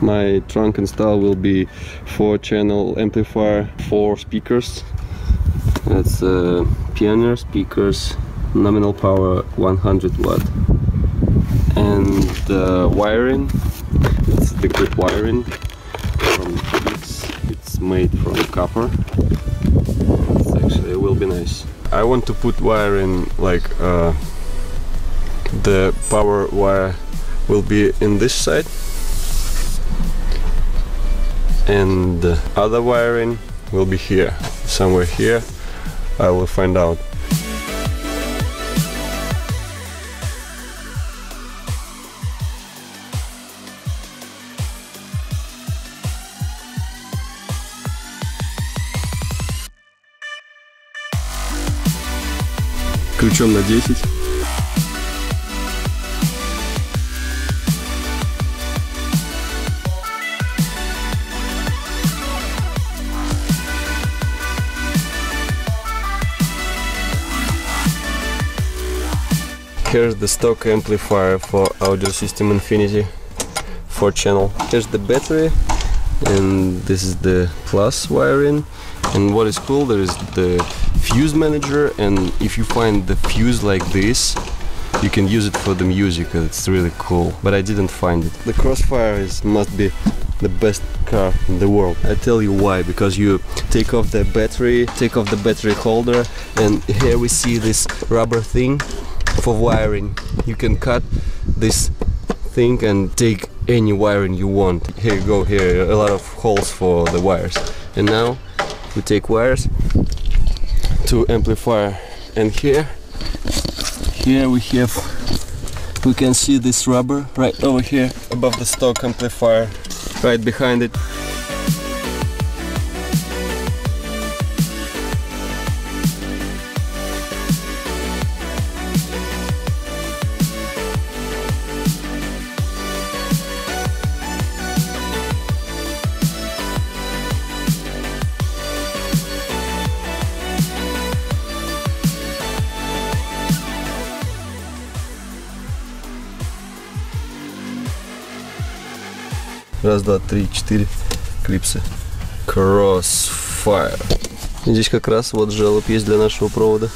My trunk install will be four channel amplifier, four speakers. That's uh, Pioneer speakers, nominal power 100 watt. And the wiring, it's the good wiring from. It's made from copper. It's actually it will be nice. I want to put wire in like uh, the power wire will be in this side and the other wiring will be here somewhere here I will find out ключом на 10 Here's the stock amplifier for audio system Infinity 4 channel. Here's the battery and this is the plus wiring. And what is cool there is the fuse manager and if you find the fuse like this you can use it for the music it's really cool. But I didn't find it. The Crossfire is must be the best car in the world. I tell you why because you take off the battery take off the battery holder and here we see this rubber thing for wiring. You can cut this thing and take any wiring you want. Here you go here a lot of holes for the wires. And now we take wires to amplifier. And here here we have we can see this rubber right over here above the stock amplifier right behind it Раз, два, три, четыре клипсы. Crossfire. Здесь как раз вот желоб есть для нашего провода.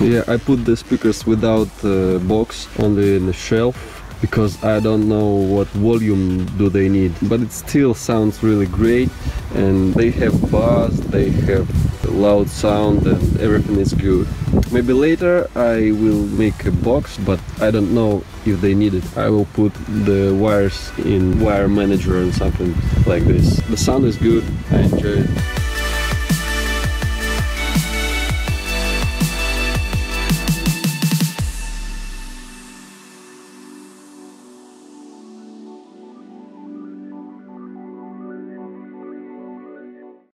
Yeah, I put the speakers without uh, box, only in the shelf because I don't know what volume do they need. But it still sounds really great and they have bass they have loud sound and everything is good. Maybe later I will make a box but I don't know if they need it. I will put the wires in wire manager and something like this. The sound is good I enjoy it